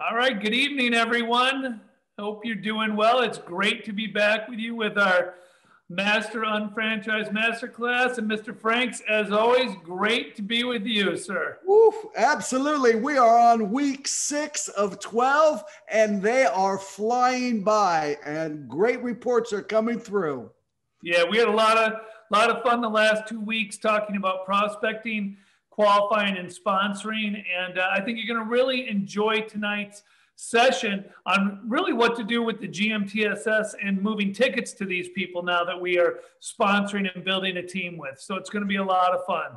All right, good evening, everyone. Hope you're doing well. It's great to be back with you with our Master Unfranchised Masterclass. And Mr. Franks, as always, great to be with you, sir. Absolutely. We are on week six of 12, and they are flying by, and great reports are coming through. Yeah, we had a lot of lot of fun the last two weeks talking about prospecting qualifying and sponsoring. And uh, I think you're going to really enjoy tonight's session on really what to do with the GMTSS and moving tickets to these people now that we are sponsoring and building a team with. So it's going to be a lot of fun.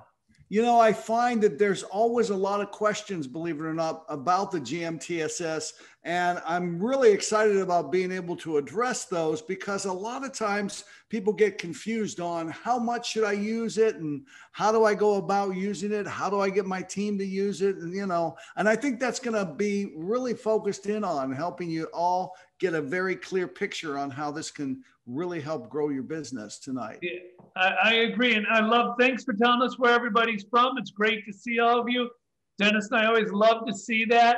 You know, I find that there's always a lot of questions, believe it or not, about the GMTSS. And I'm really excited about being able to address those because a lot of times people get confused on how much should I use it and how do I go about using it? How do I get my team to use it? And, you know, and I think that's going to be really focused in on helping you all get a very clear picture on how this can really help grow your business tonight. Yeah, I, I, agree. And I love, thanks for telling us where everybody's from. It's great to see all of you. Dennis and I always love to see that.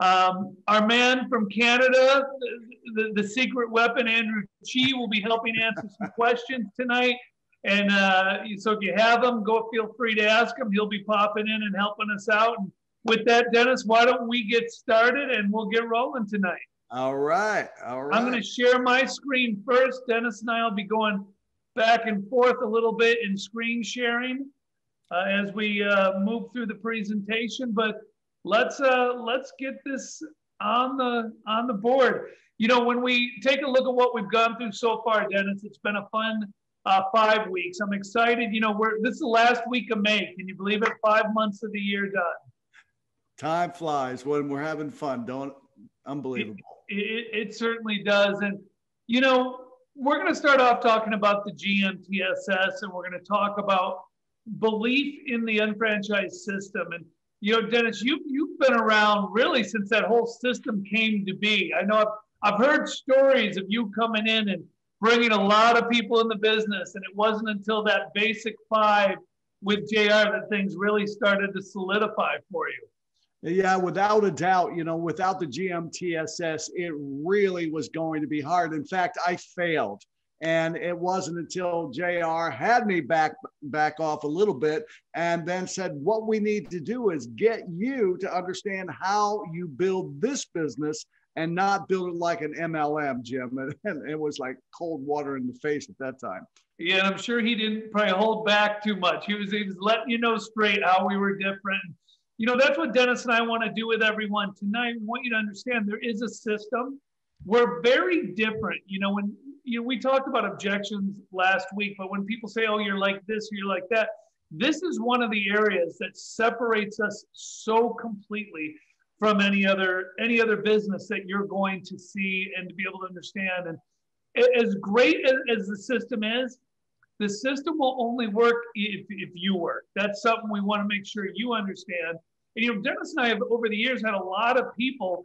Um, our man from Canada, the, the, the, secret weapon, Andrew Chi, will be helping answer some questions tonight. And uh, so if you have them, go feel free to ask him. He'll be popping in and helping us out. And with that, Dennis, why don't we get started and we'll get rolling tonight? All right. All right. I'm going to share my screen first. Dennis and I will be going back and forth a little bit in screen sharing uh, as we uh, move through the presentation. But let's uh, let's get this on the on the board. You know, when we take a look at what we've gone through so far, Dennis, it's been a fun uh, five weeks. I'm excited. You know, we're this is the last week of May. Can you believe it? Five months of the year done. Time flies when we're having fun. Don't unbelievable. It, it, certainly does. And, you know, we're going to start off talking about the GMTSS and we're going to talk about belief in the unfranchised system. And, you know, Dennis, you, you've been around really since that whole system came to be. I know I've, I've heard stories of you coming in and bringing a lot of people in the business. And it wasn't until that basic five with JR that things really started to solidify for you. Yeah, without a doubt, you know, without the GMTSS, it really was going to be hard. In fact, I failed. And it wasn't until JR had me back back off a little bit and then said, what we need to do is get you to understand how you build this business and not build it like an MLM, Jim. And it was like cold water in the face at that time. Yeah, I'm sure he didn't probably hold back too much. He was, he was letting you know straight how we were different you know, that's what Dennis and I want to do with everyone tonight. We want you to understand there is a system. We're very different. You know, when you know, we talked about objections last week, but when people say, oh, you're like this or you're like that, this is one of the areas that separates us so completely from any other any other business that you're going to see and to be able to understand. And as great as, as the system is, the system will only work if, if you work. That's something we want to make sure you understand. And you know, Dennis and I have over the years had a lot of people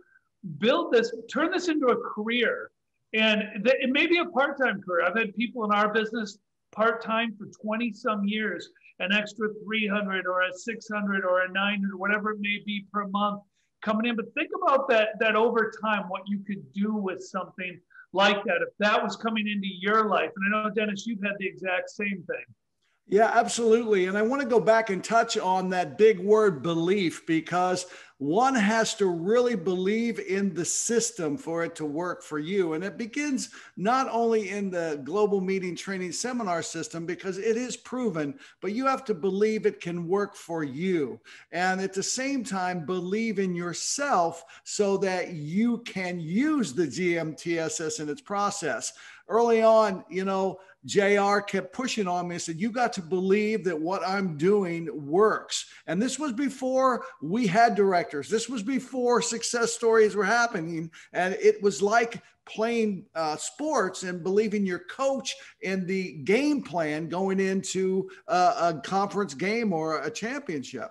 build this, turn this into a career. And th- it may be a part-time career. I've had people in our business part-time for 20 some years, an extra 300 or a 600 or a 900, whatever it may be per month coming in. But think about that, that over time, what you could do with something like that if that was coming into your life. And I know, Dennis, you've had the exact same thing. Yeah, absolutely. And I want to go back and touch on that big word belief because one has to really believe in the system for it to work for you. And it begins not only in the global meeting training seminar system, because it is proven, but you have to believe it can work for you. And at the same time, believe in yourself so that you can use the GMTSS in its process. Early on, you know, JR kept pushing on me and said, You got to believe that what I'm doing works. And this was before we had directors, this was before success stories were happening. And it was like playing uh, sports and believing your coach and the game plan going into uh, a conference game or a championship.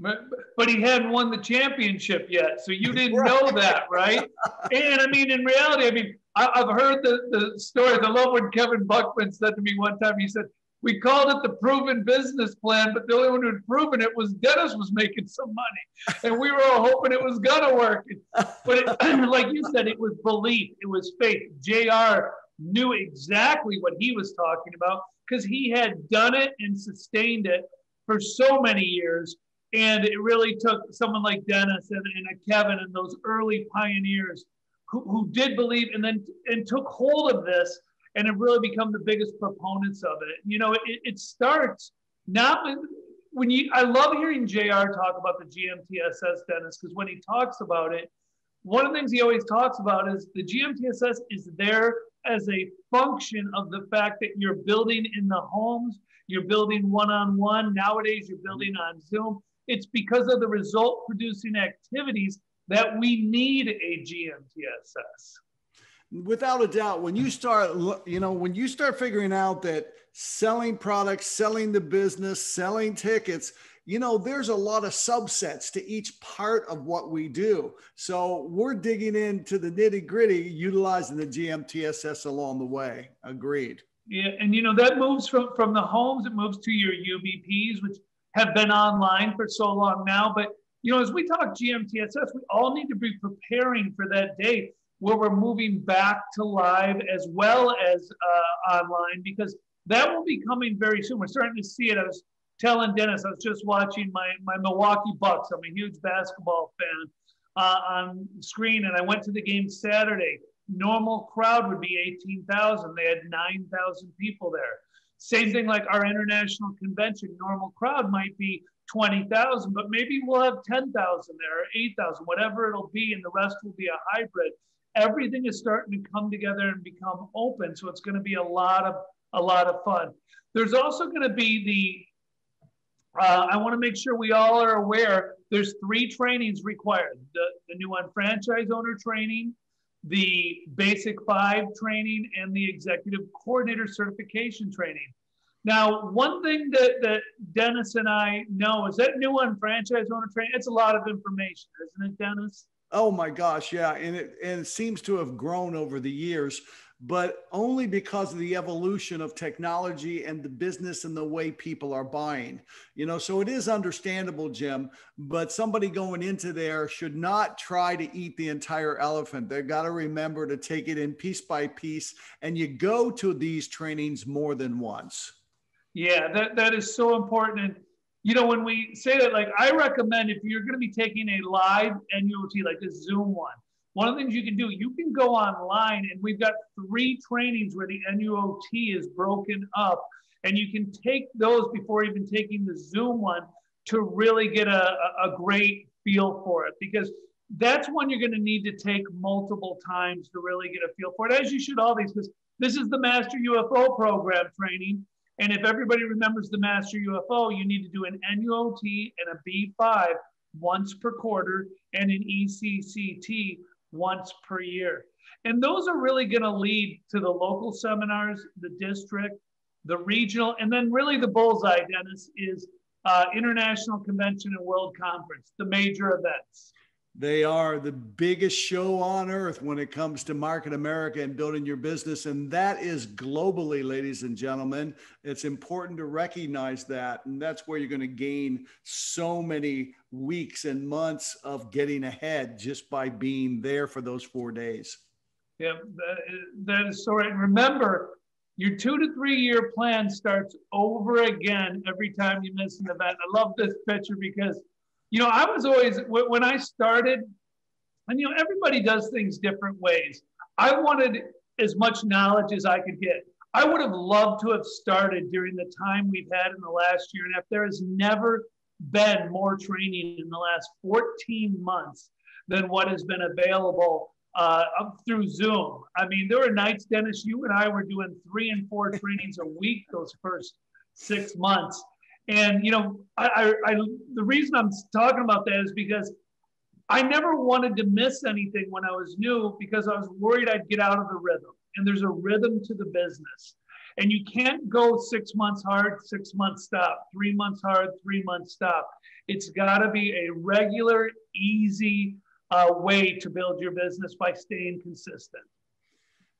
But, but he hadn't won the championship yet. So you didn't right. know that, right? and I mean, in reality, I mean, I, have heard the, the stories. I love when Kevin Buckman said to me one time, he said, we called it the proven business plan, but the only one who'd proven it was Dennis was making some money. And we were all hoping it was gonna work. But it, like you said, it was belief, it was faith. JR knew exactly what he was talking about because he had done it and sustained it for so many years. And it really took someone like Dennis and, and Kevin and those early pioneers who, who did believe and then and took hold of this and have really become the biggest proponents of it. You know, it, it starts not with, when you, I love hearing JR talk about the GMTSS, Dennis, because when he talks about it, one of the things he always talks about is the GMTSS is there as a function of the fact that you're building in the homes, you're building one on one. Nowadays, you're building on Zoom. It's because of the result producing activities that we need a GMTSS without a doubt when you start you know when you start figuring out that selling products selling the business selling tickets you know there's a lot of subsets to each part of what we do. So we're digging into the nitty gritty utilizing the gmtss along the way. Agreed. Yeah and you know that moves from from the homes it moves to your ubps which have been online for so long now but you know as we talk gmtss we all need to be preparing for that day where we're moving back to live as well as uh, online because that will be coming very soon. We're starting to see it. I was telling Dennis, I was just watching my, my Milwaukee Bucks. I'm a huge basketball fan uh, on screen, and I went to the game Saturday. Normal crowd would be 18,000. They had 9,000 people there. Same thing like our international convention. Normal crowd might be 20,000, but maybe we'll have 10,000 there or 8,000, whatever it'll be, and the rest will be a hybrid everything is starting to come together and become open. So it's going to be a lot of a lot of fun. There's also going to be the. Uh, I want to make sure we all are aware. There's three trainings required: the the new UnFranchise owner training, the basic five training, and the executive coordinator certification training. Now, one thing that, that Dennis and I know is that new UnFranchise owner training, it's a lot of information, isn't it, Dennis? Oh my gosh, yeah, and it and it seems to have grown over the years, but only because of the evolution of technology and the business and the way people are buying. You know, so it is understandable, Jim, but somebody going into there should not try to eat the entire elephant. They've got to remember to take it in piece by piece, and you go to these trainings more than once. Yeah, that, that is so important. And you know, when we say that, like, I recommend if you're going to be taking a live NUOT, like a Zoom one, one of the things you can do, you can go online and we've got three trainings where the NUOT is broken up. And you can take those before even taking the Zoom one to really get a, a great feel for it because that's one you're going to need to take multiple times to really get a feel for it, as you should all these, because this is the Master UFO program training. And if everybody remembers the Master UFO, you need to do an NUOT and a B5 once per quarter and an ECCT once per year. And those are really going to lead to the local seminars, the district, the regional, and then really the bullseye, Dennis, is uh, International Convention and World Conference, the major events. They are the biggest show on earth when it comes to Market America and building your business. And that is globally, ladies and gentlemen. It's important to recognize that. And that's where you're going to gain so many weeks and months of getting ahead just by being there for those four days. Yeah, that is, so right. Remember, your two to three year plan starts over again every time you miss an event. I love this picture because you know, I was always, when I started, and you know, everybody does things different ways. I wanted as much knowledge as I could get. I would have loved to have started during the time we've had in the last year and a half. There has never been more training in the last 14 months than what has been available uh, through Zoom. I mean, there were nights, Dennis, you and I were doing three and four trainings a week those first six months. And you know, I, I, I, the reason I'm talking about that is because I never wanted to miss anything when I was new because I was worried I'd get out of the rhythm. And there's a rhythm to the business. And you can't go six months hard, six months stop, three months hard, three months stop. It's got to be a regular, easy uh, way to build your business by staying consistent.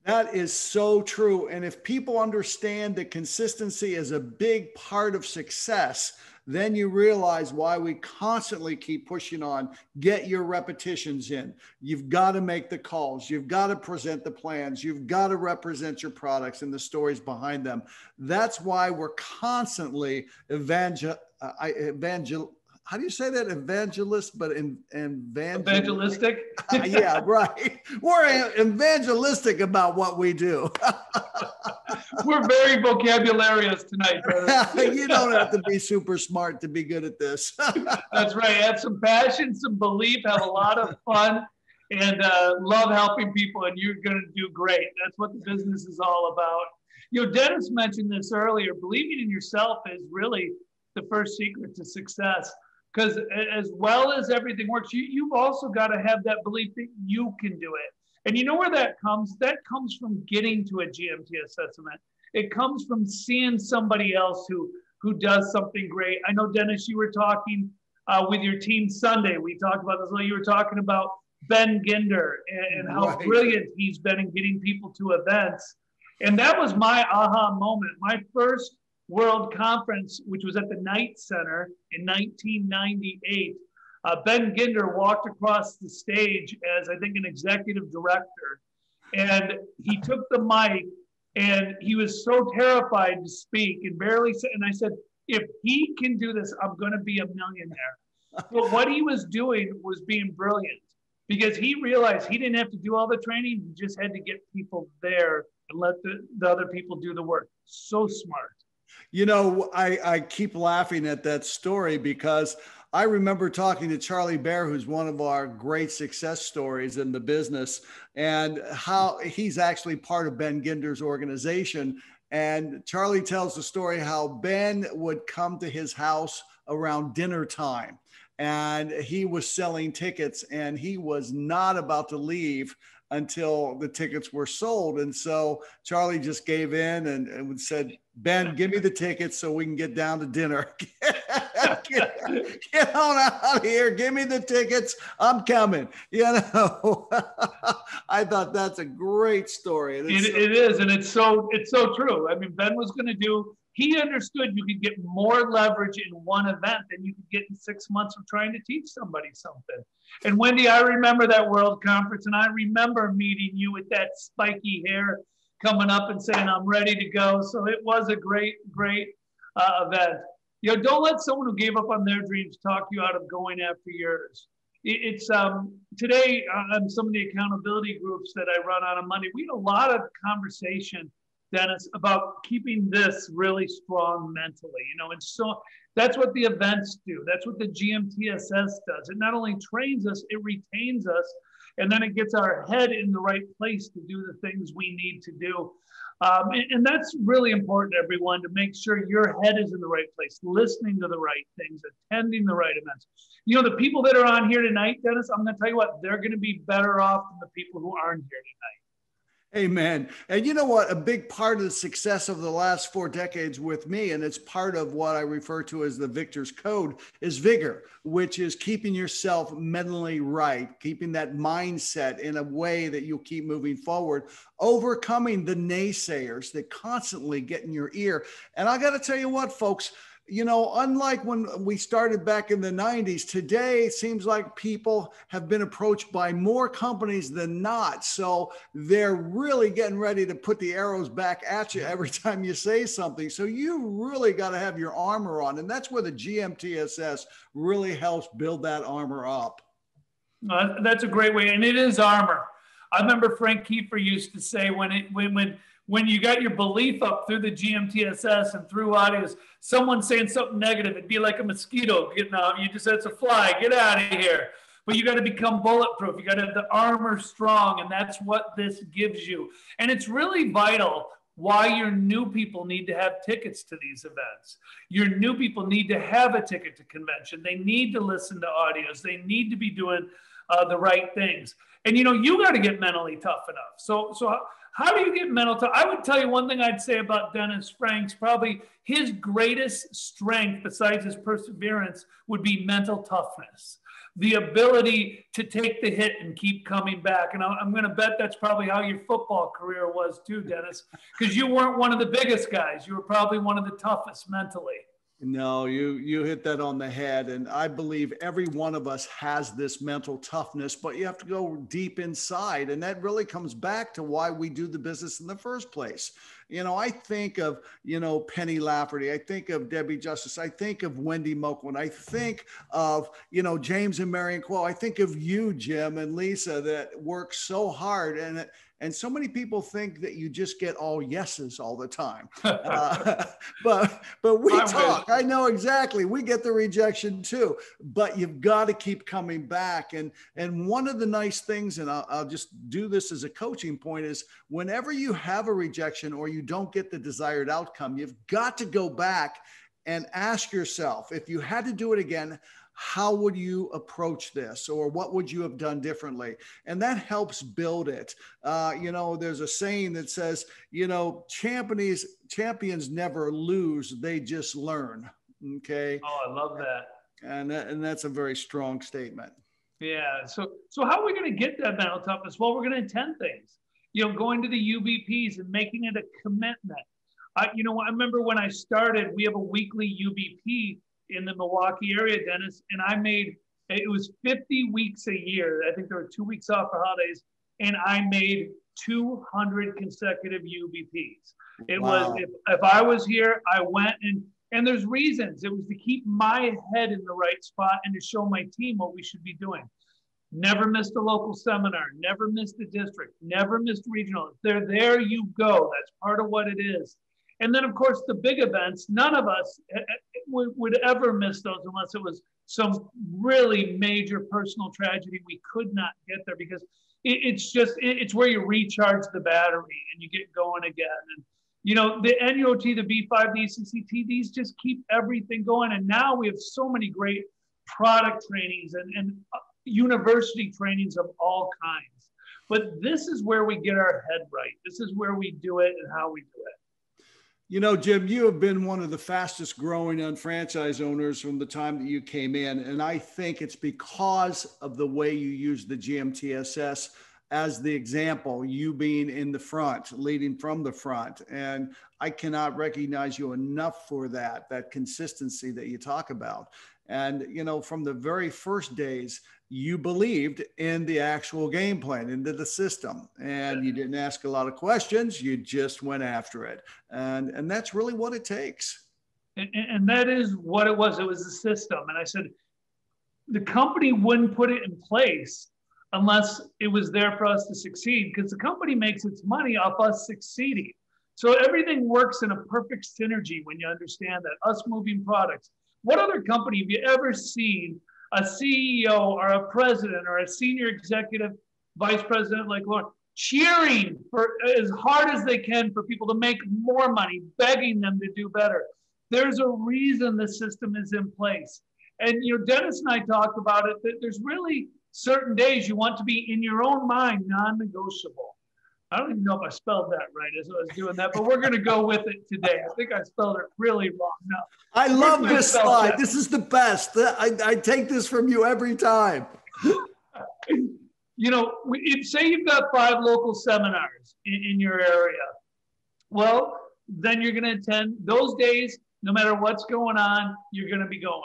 That is so true. And if people understand that consistency is a big part of success, then you realize why we constantly keep pushing on. Get your repetitions in. You've got to make the calls. You've got to present the plans. You've got to represent your products and the stories behind them. That's why we're constantly evangel uh, evangel how do you say that? Evangelist but in, evangel- evangelistic? Yeah right. We're evangelistic about what we do. We're very vocabularious tonight you don't have to be super smart to be good at this. That's right. Have some passion some belief have a lot of fun and uh, love helping people and you're going to do great. That's what the business is all about. You know dennis mentioned this earlier. Believing in yourself is really the first secret to success because as well as everything works, you, you've also got to have that belief that you can do it. And you know where that comes? That comes from getting to a GMT assessment. It comes from seeing somebody else who who does something great. I know Dennis, you were talking uh, with your team Sunday. We talked about this. You were talking about Ben Ginder and, and how right. brilliant he's been in getting people to events. And that was my aha moment. My first World Conference, which was at the Knight Center in 1998. Uh, ben Ginder walked across the stage as, I think, an executive director. And he took the mic and he was so terrified to speak and barely said, and I said, if he can do this, I'm going to be a millionaire. but what he was doing was being brilliant because he realized he didn't have to do all the training. He just had to get people there and let the, the other people do the work. So smart. You know, I, I keep laughing at that story because I remember talking to Charlie Bear, who's one of our great success stories in the business, and how he's actually part of Ben Ginder's organization. And Charlie tells the story how Ben would come to his house around dinner time and he was selling tickets and he was not about to leave until the tickets were sold. And so Charlie just gave in and, and said, Ben, give me the tickets so we can get down to dinner. get, get, on out of here. Give me the tickets. I'm coming. You know, I thought that's a great story. It, so- it is, and it's so it's so true. I mean, Ben was going to do. He understood you could get more leverage in one event than you could get in six months of trying to teach somebody something. And Wendy, I remember that World Conference, and I remember meeting you with that spiky hair coming up and saying, I'm ready to go. So it was a great, great uh, event. You know, don't let someone who gave up on their dreams talk you out of going after yours. it's um, today on uh, some of the accountability groups that I run on a Monday, we had a lot of conversation, Dennis, about keeping this really strong mentally. You know, and so that's what the events do. That's what the GMTSS does. It not only trains us, it retains us and then it gets our head in the right place to do the things we need to do. Um, and, and, that's really important, everyone, to make sure your head is in the right place, listening to the right things, attending the right events. You know, the people that are on here tonight, Dennis, I'm going to tell you what, they're going to be better off than the people who aren't here tonight. Amen. And you know what? A big part of the success of the last four decades with me, and it's part of what I refer to as the Victor's Code, is vigor, which is keeping yourself mentally right, keeping that mindset in a way that you'll keep moving forward, overcoming the naysayers that constantly get in your ear. And I got to tell you what, folks, you know, unlike when we started back in the 90s, today it seems like people have been approached by more companies than not. So they're really getting ready to put the arrows back at you every time you say something. So you really got to have your armor on. And that's where the GMTSS really helps build that armor up. Uh, that's a great way. And it is armor. I remember Frank Kiefer used to say when it, when, when, when you got your belief up through the GMTSS and through audios, someone saying something negative, it'd be like a mosquito getting out. You just said it's a fly, get out of here. But you got to become bulletproof. You got to have the armor strong, and that's what this gives you. And it's really vital why your new people need to have tickets to these events. Your new people need to have a ticket to convention. They need to listen to audios. They need to be doing uh, the right things. And you know, you got to get mentally tough enough. So, so how do you get mental? I would tell you one thing I'd say about Dennis Franks, probably his greatest strength besides his perseverance would be mental toughness. the ability to take the hit and keep coming back. And I'm going to bet that's probably how your football career was too, Dennis, because you weren't one of the biggest guys. You were probably one of the toughest mentally. No, you you hit that on the head, and I believe every one of us has this mental toughness, but you have to go deep inside, and that really comes back to why we do the business in the first place. You know, I think of you know Penny Lafferty, I think of Debbie Justice, I think of Wendy Moquin, I think of you know James and Marion Quo, I think of you, Jim and Lisa, that work so hard, and and so many people think that you just get all yeses all the time. Uh, but but we I'm talk. I know exactly. We get the rejection too. But you've got to keep coming back. And and one of the nice things, and I'll, I'll just do this as a coaching point, is whenever you have a rejection or you don't get the desired outcome, you've got to go back and ask yourself if you had to do it again how would you approach this or what would you have done differently? And that helps build it. Uh, you know there's a saying that says you know champions champions never lose they just learn okay? Oh i love that. And, and that's a very strong statement. Yeah so so how are we going to get that mental toughness? Well we're going to intend things you know going to the ubps and making it a commitment. I, you know i remember when i started we have a weekly ubp in the Milwaukee area, Dennis, and I made it was 50 weeks a year. I think there were two weeks off for holidays, and I made 200 consecutive UBPs. It wow. was if, if I was here, I went and and there's reasons. It was to keep my head in the right spot and to show my team what we should be doing. Never missed a local seminar, never missed a district, never missed regional. If they're there, you go. That's part of what it is. And then, of course, the big events, none of us eh, eh, would, ever miss those unless it was some really major personal tragedy. We could not get there because it's just, it's where you recharge the battery and you get going again. And, you know, the NUOT, the B5, the ECCT, these just keep everything going. And now we have so many great product trainings and, and uh, university trainings of all kinds. But this is where we get our head right. This is where we do it and how we do it. You know, Jim, you have been one of the fastest growing unfranchised owners from the time that you came in. And I think it's because of the way you use the GMTSS as the example, you being in the front, leading from the front. And I cannot recognize you enough for that, that consistency that you talk about. And, you know, from the very first days, you believed in the actual game plan, into the system, and you didn't ask a lot of questions. You just went after it, and and that's really what it takes. And, and that is what it was. It was the system, and I said the company wouldn't put it in place unless it was there for us to succeed, because the company makes its money off us succeeding. So everything works in a perfect synergy when you understand that. Us moving products. What other company have you ever seen? A CEO or a president or a senior executive vice president like Loren cheering for as hard as they can for people to make more money, begging them to do better. There's a reason the system is in place. And you know, Dennis and I talked about it that there's really certain days you want to be in your own mind non-negotiable. I don't even know if I spelled that right as I was doing that, but we're going to go with it today. I think I spelled it really wrong. No, I love this slide. That? This is the best. I, I take this from you every time. you know, if, say you've got five local seminars in, in your area, well, then you're going to attend those days. No matter what's going on, you're going to be going.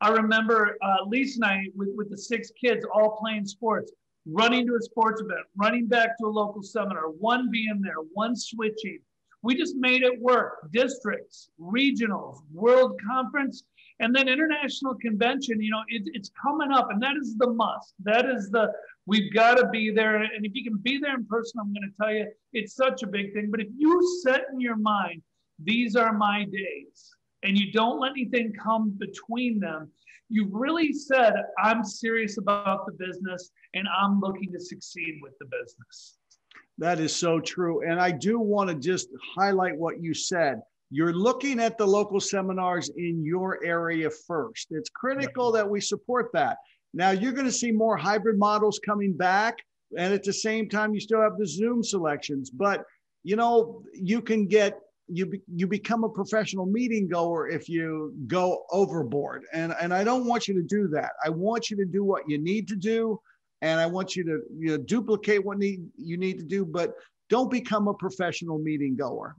I remember uh, Lisa and I with, with the six kids all playing sports running to a sports event, running back to a local seminar, one being there, one switching. We just made it work. Districts, regionals, world conference, and then international convention. You know, it, it's coming up, and that is the must. That is the we've got to be there. And if you can be there in person, I'm going to tell you, it's such a big thing. But if you set in your mind, these are my days, and you don't let anything come between them, you really said, I'm serious about the business and I'm looking to succeed with the business. That is so true. And I do want to just highlight what you said. You're looking at the local seminars in your area first. It's critical that we support that. Now, you're going to see more hybrid models coming back. And at the same time, you still have the Zoom selections. But, you know, you can get you be, you become a professional meeting goer if you go overboard and and I don't want you to do that. I want you to do what you need to do and I want you to you know duplicate what need you need to do but don't become a professional meeting goer.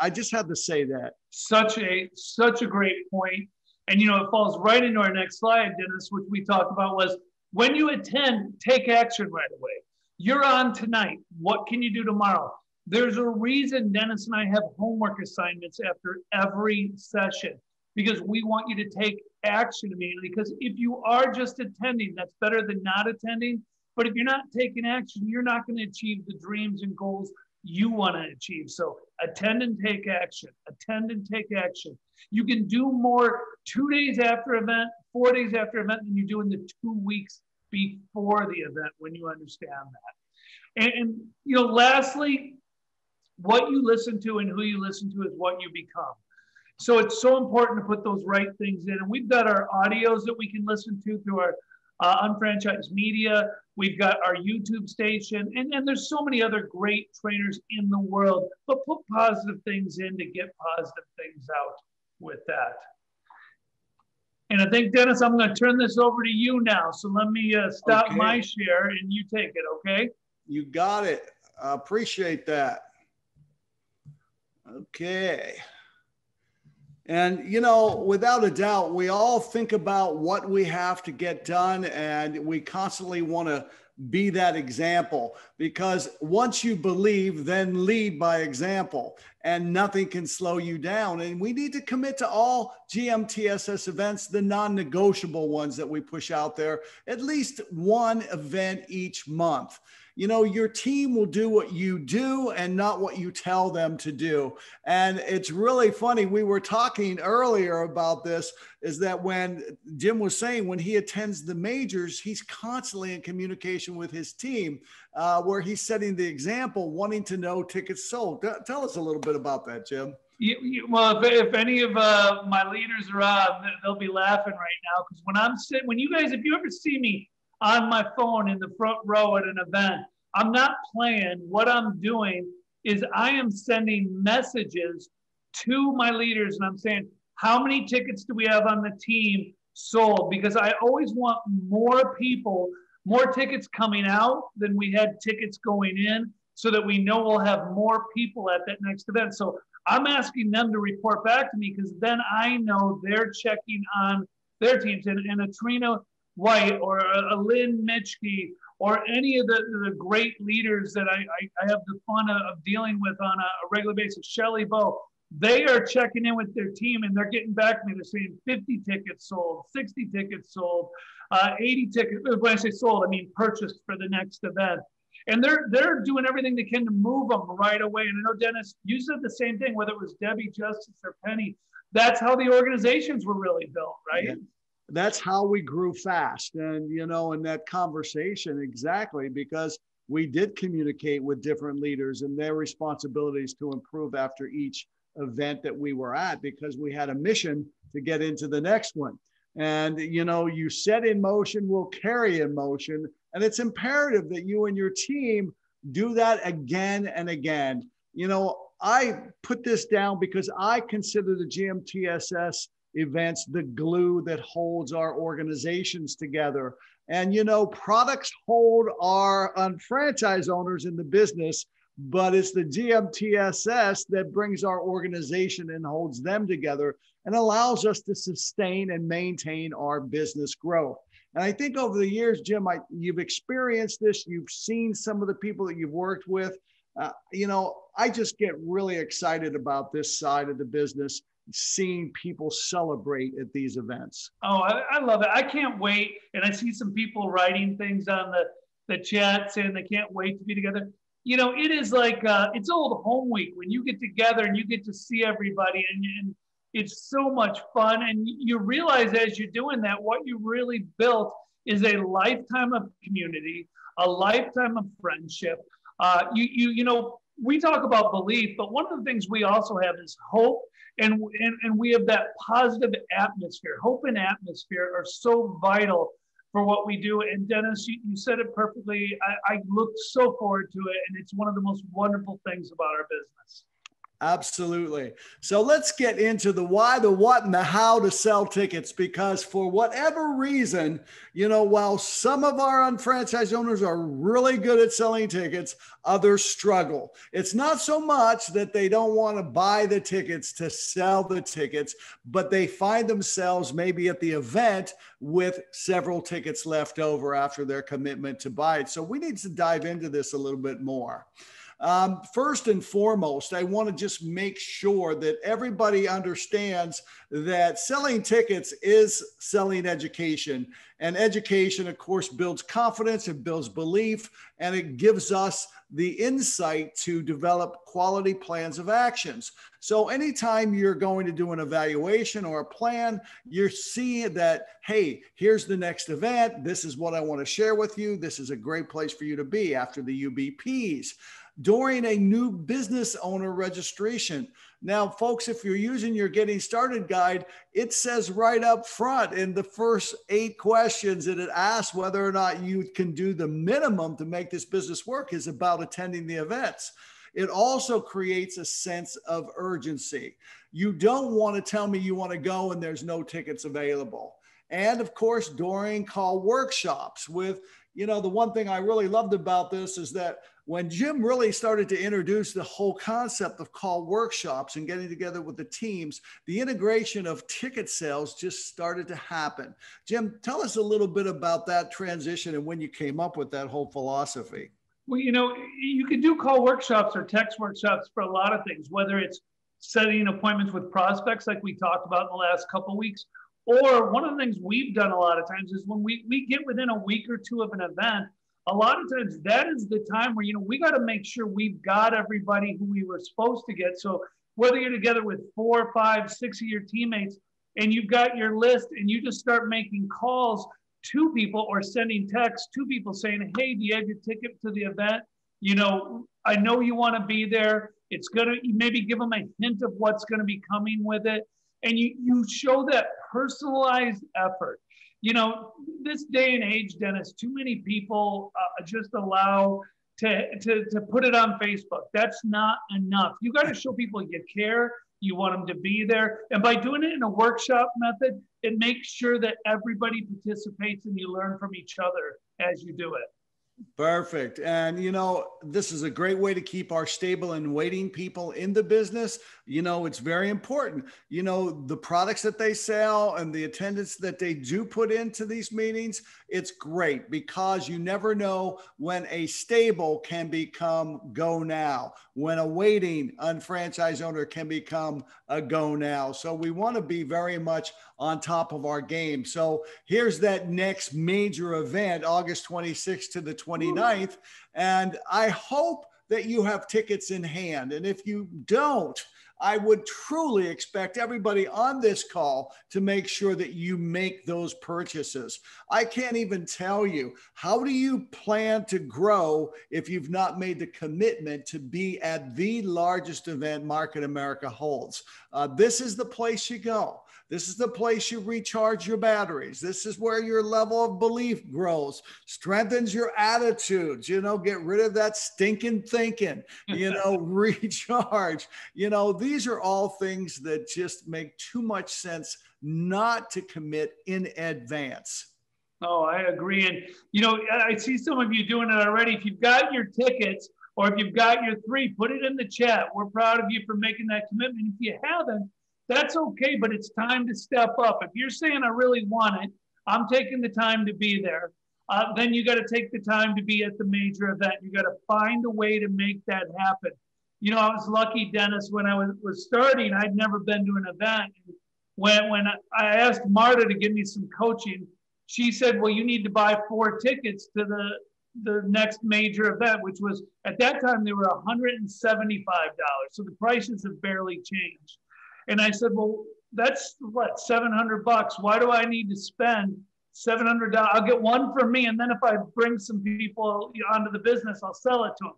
I just had to say that. Such a such a great point. And you know it falls right into our next slide Dennis which we talked about was when you attend take action right away. You're on tonight. What can you do tomorrow? There's a reason Dennis and I have homework assignments after every session because we want you to take action immediately. Because if you are just attending, that's better than not attending. But if you're not taking action, you're not going to achieve the dreams and goals you want to achieve. So attend and take action. Attend and take action. You can do more two days after event, four days after event than you do in the two weeks before the event when you understand that. And, and you know, lastly, what you listen to and who you listen to is what you become. So it's so important to put those right things in. And we've got our audios that we can listen to through our uh, unfranchised media. We've got our YouTube station, and, and there's so many other great trainers in the world. But put positive things in to get positive things out with that. And I think, Dennis, I'm going to turn this over to you now. So let me uh, stop okay. my share and you take it, okay? You got it. I appreciate that. Okay. And, you know, without a doubt, we all think about what we have to get done, and we constantly want to be that example because once you believe, then lead by example, and nothing can slow you down. And we need to commit to all GMTSS events, the non negotiable ones that we push out there, at least one event each month you know, your team will do what you do and not what you tell them to do. And it's really funny. We were talking earlier about this is that when Jim was saying when he attends the majors, he's constantly in communication with his team, uh, where he's setting the example, wanting to know tickets sold. Tell us a little bit about that, Jim. You, you, well, if, if, any of uh, my leaders are on, they'll be laughing right now because when I'm sitting, when you guys, if you ever see me on my phone in the front row at an event. I'm not playing. What I'm doing is I am sending messages to my leaders and I'm saying, how many tickets do we have on the team sold? Because I always want more people, more tickets coming out than we had tickets going in so that we know we'll have more people at that next event. So I'm asking them to report back to me because then I know they're checking on their teams. And, and a Trina White or a, a Lynn Mitchke or any of the, the great leaders that I, I, I have the fun of, of, dealing with on a, a regular basis, Shelly Bow, they are checking in with their team and they're getting back to me. They're saying 50 tickets sold, 60 tickets sold, uh, 80 tickets. Uh, when I say sold, I mean purchased for the next event. And they're they're doing everything they can to move them right away. And I know Dennis, you said the same thing, whether it was Debbie Justice or Penny. That's how the organizations were really built, right? Yeah that's how we grew fast. And, you know, in that conversation, exactly because we did communicate with different leaders and their responsibilities to improve after each event that we were at because we had a mission to get into the next one. And, you know, you set in motion will carry in motion. And it's imperative that you and your team do that again and again. You know, I put this down because I consider the GMTSS events the glue that holds our organizations together. And, you know, products hold our unfranchised owners in the business, but it's the GMTSS that brings our organization and holds them together and allows us to sustain and maintain our business growth. And I think over the years, Jim, I, you've experienced this, you've seen some of the people that you've worked with. Uh, you know, I just get really excited about this side of the business seeing people celebrate at these events. Oh, I, I, love it. I can't wait. And I see some people writing things on the, the chat saying they can't wait to be together. You know, it is like, uh, it's old home week when you get together and you get to see everybody and, and it's so much fun. And you realize as you're doing that, what you really built is a lifetime of community, a lifetime of friendship. Uh, you, you, you know, we talk about belief, but one of the things we also have is hope and, and, and we have that positive atmosphere. Hope and atmosphere are so vital for what we do. And Dennis, you, you said it perfectly. I, I look so forward to it, and it's one of the most wonderful things about our business. Absolutely. So let's get into the why, the what, and the how to sell tickets because for whatever reason, you know, while some of our unfranchised owners are really good at selling tickets, others struggle. It's not so much that they don't want to buy the tickets to sell the tickets, but they find themselves maybe at the event with several tickets left over after their commitment to buy it. So we need to dive into this a little bit more. Um, first and foremost, I want to just make sure that everybody understands that selling tickets is selling education. And education, of course, builds confidence, it builds belief, and it gives us the insight to develop quality plans of actions. So, anytime you're going to do an evaluation or a plan, you're seeing that, hey, here's the next event. This is what I want to share with you. This is a great place for you to be after the UBPs during a new business owner registration. Now, folks, if you're using your Getting Started guide, it says right up front in the first eight questions that it asks whether or not you can do the minimum to make this business work is about attending the events. It also creates a sense of urgency. You don't want to tell me you want to go and there's no tickets available. And of course, during call workshops with, you know, the one thing I really loved about this is that when Jim really started to introduce the whole concept of call workshops and getting together with the teams, the integration of ticket sales just started to happen. Jim, tell us a little bit about that transition and when you came up with that whole philosophy. Well, you know, you can do call workshops or text workshops for a lot of things, whether it's setting appointments with prospects like we talked about in the last couple weeks, or one of the things we've done a lot of times is when we, we get within a week or two of an event, a lot of times that is the time where you know we got to make sure we've got everybody who we were supposed to get. So whether you're together with four five six of your teammates and you've got your list and you just start making calls to people or sending texts to people saying hey do you have your ticket to the event? You know i know you want to be there. It's going to maybe give them a hint of what's going to be coming with it. And you you show that personalized effort you know, this day and age, Dennis, too many people uh, just allow to, to, to put it on Facebook. That's not enough. You got to show people you care, you want them to be there. And by doing it in a workshop method, it makes sure that everybody participates and you learn from each other as you do it. Perfect. And, you know, this is a great way to keep our stable and waiting people in the business. You know, it's very important. You know, the products that they sell and the attendance that they do put into these meetings, it's great because you never know when a stable can become go now, when a waiting unfranchised owner can become a go now. So we want to be very much on top of our game. So here's that next major event, August 26th to the 29th. And I hope that you have tickets in hand. And if you don't, I would truly expect everybody on this call to make sure that you make those purchases. I can't even tell you how do you plan to grow if you've not made the commitment to be at the largest event Market America holds. Uh, this is the place you go. This is the place you recharge your batteries. This is where your level of belief grows, strengthens your attitudes, you know, get rid of that stinking thinking, you know, recharge. You know, these are all things that just make too much sense not to commit in advance. Oh, I agree. And, you know, I see some of you doing it already. If you've got your tickets, or if you've got your three, put it in the chat. We're proud of you for making that commitment. If you haven't, that's okay, but it's time to step up. If you're saying, I really want it, I'm taking the time to be there, uh, then you got to take the time to be at the major event. You got to find a way to make that happen. You know, I was lucky, Dennis, when I was, was starting, I'd never been to an event. When, when I asked Marta to give me some coaching, she said, Well, you need to buy four tickets to the, the next major event, which was at that time they were $175. So the prices have barely changed. And I said, well, that's what, 700 bucks. Why do I need to spend $700? I'll get one for me. And then if I bring some people onto the business, I'll sell it to them.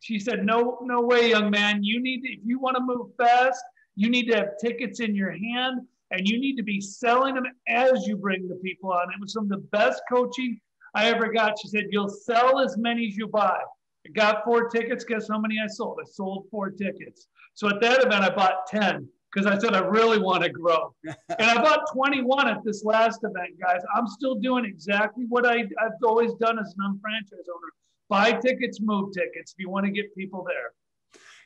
She said, no, no way, young man. You need to, if you want to move fast, you need to have tickets in your hand and you need to be selling them as you bring the people on. It was some of the best coaching I ever got. She said, you'll sell as many as you buy. I got four tickets. Guess how many I sold? I sold four tickets. So at that event, I bought 10 because I said I really want to grow. and I bought 21 at this last event, guys. I'm still doing exactly what I, I've always done as an unfranchised owner. Buy tickets, move tickets if you want to get people there.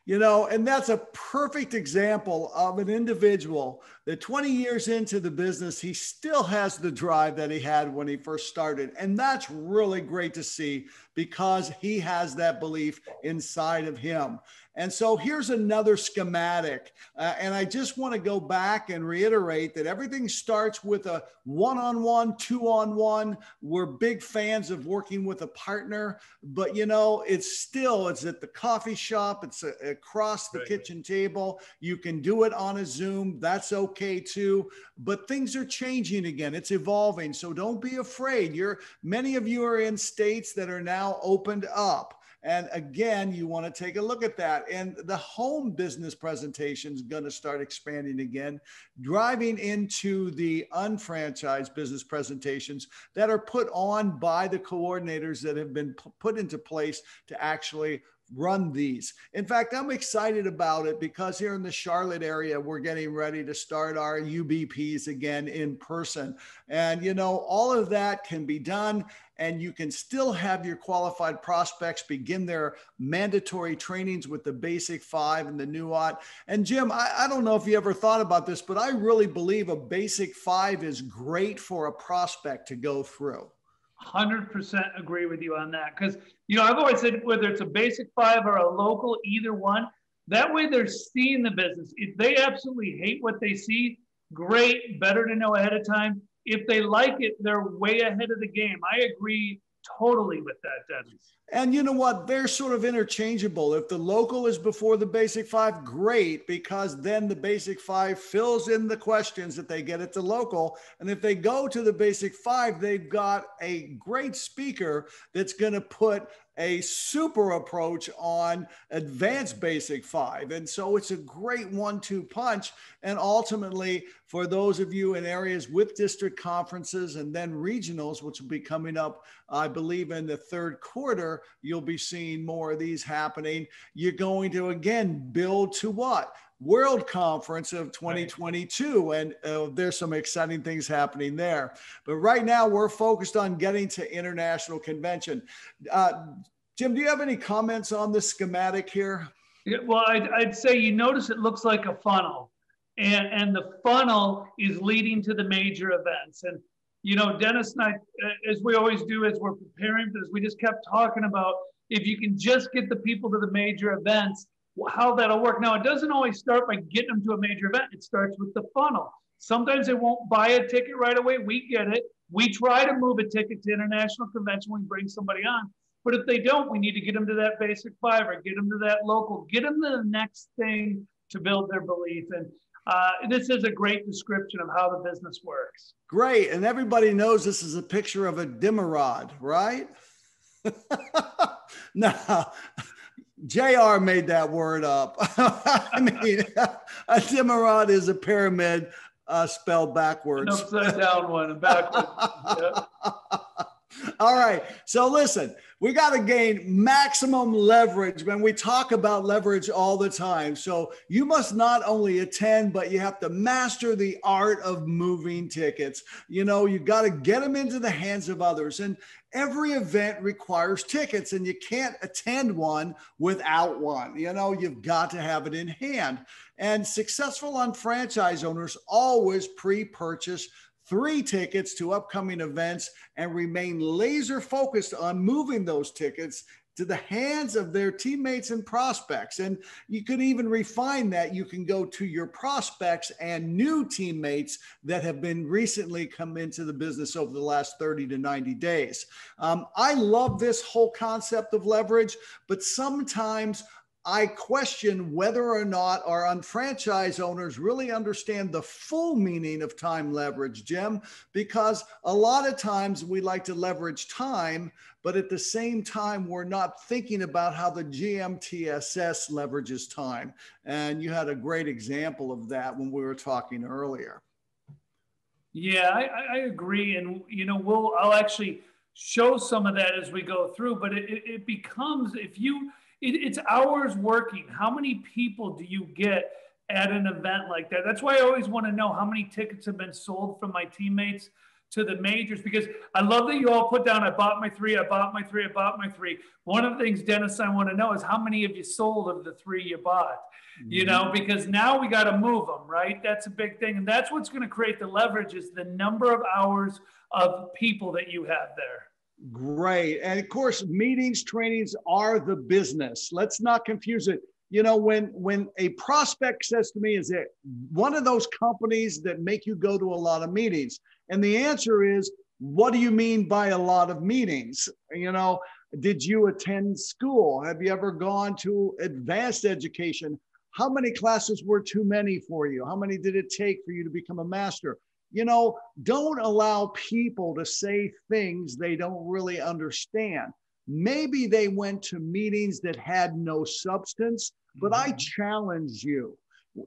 You know, and that's a perfect example of an individual that 20 years into the business, he still has the drive that he had when he first started. And that's really great to see because he has that belief inside of him. And so here's another schematic. Uh, and I just want to go back and reiterate that everything starts with a one on one, two on one. We're big fans of working with a partner, but you know, it's still, it's at the coffee shop, it's a, across the right. kitchen table. You can do it on a Zoom. That's okay too. But things are changing again. It's evolving. So don't be afraid. You're many of you are in states that are now opened up. And again, you want to take a look at that. And the home business presentation is going to start expanding again, driving into the unfranchised business presentations that are put on by the coordinators that have been put into place to actually run these. In fact, I'm excited about it because here in the Charlotte area, we're getting ready to start our UBPs again in person. And, you know, all of that can be done and you can still have your qualified prospects begin their mandatory trainings with the basic five and the NUOT. And Jim, I, I don't know if you ever thought about this, but I really believe a basic five is great for a prospect to go through. 100% agree with you on that. Because, you know, I've always said whether it's a basic five or a local, either one, that way they're seeing the business. If they absolutely hate what they see, great, better to know ahead of time. If they like it, they're way ahead of the game. I agree totally with that. And you know what? They're sort of interchangeable. If the local is before the basic five, great, because then the basic five fills in the questions that they get at the local. And if they go to the basic five, they've got a great speaker that's going to put a super approach on advanced basic five. And so it's a great one two punch. And ultimately, for those of you in areas with district conferences and then regionals, which will be coming up, I believe, in the third quarter, you'll be seeing more of these happening. You're going to again build to what? World Conference of 2022. And uh, there's some exciting things happening there. But right now, we're focused on getting to international convention. Uh, Jim, do you have any comments on the schematic here? Yeah, well, I'd, I'd say you notice it looks like a funnel. And, and the funnel is leading to the major events. And, you know, Dennis and I, uh, as we always do as we're preparing for this, we just kept talking about if you can just get the people to the major events, how that'll work. Now, it doesn't always start by getting them to a major event. It starts with the funnel. Sometimes they won't buy a ticket right away. We get it. We try to move a ticket to international convention we bring somebody on. But if they don't, we need to get them to that basic five or get them to that local, get them to the next thing to build their belief. And uh, this is a great description of how the business works. Great. And everybody knows this is a picture of a dimaryp, right? now, JR made that word up. I mean, a dimaryp is a pyramid uh, spelled backwards. An upside down one, backwards. yeah. All right. So listen, we got to gain maximum leverage when we talk about leverage all the time. So you must not only attend, but you have to master the art of moving tickets. You know, you got to get them into the hands of others. And every event requires tickets, and you can't attend one without one. You know, you've got to have it in hand. And successful unfranchise owners always pre purchase three tickets to upcoming events and remain laser focused on moving those tickets to the hands of their teammates and prospects. And you could even refine that. You can go to your prospects and new teammates that have been recently come into the business over the last 30 to 90 days. Um, I love this whole concept of leverage, but sometimes I question whether or not our unfranchised owners really understand the full meaning of time leverage, Jim, because a lot of times we like to leverage time, but at the same time, we're not thinking about how the GMTSS leverages time. And you had a great example of that when we were talking earlier. Yeah, I, I agree. And, you know, we'll, I'll actually show some of that as we go through, but it, it becomes, if you, it, it's hours working. How many people do you get at an event like that? That's why I always want to know how many tickets have been sold from my teammates to the majors because I love that you all put down, I bought my three, I bought my three, I bought my three. One of the things, Dennis, I want to know is how many of you sold of the three you bought? Mm-hmm. You know, because now we got to move them, right? That's a big thing. And that's what's going to create the leverage is the number of hours of people that you have there. Great. And of course, meetings, trainings are the business. Let's not confuse it. You know, when when a prospect says to me, is it one of those companies that make you go to a lot of meetings? And the answer is, what do you mean by a lot of meetings? You know, did you attend school? Have you ever gone to advanced education? How many classes were too many for you? How many did it take for you to become a master? You know, don't allow people to say things they don't really understand. Maybe they went to meetings that had no substance, but I mm-hmm. challenge you.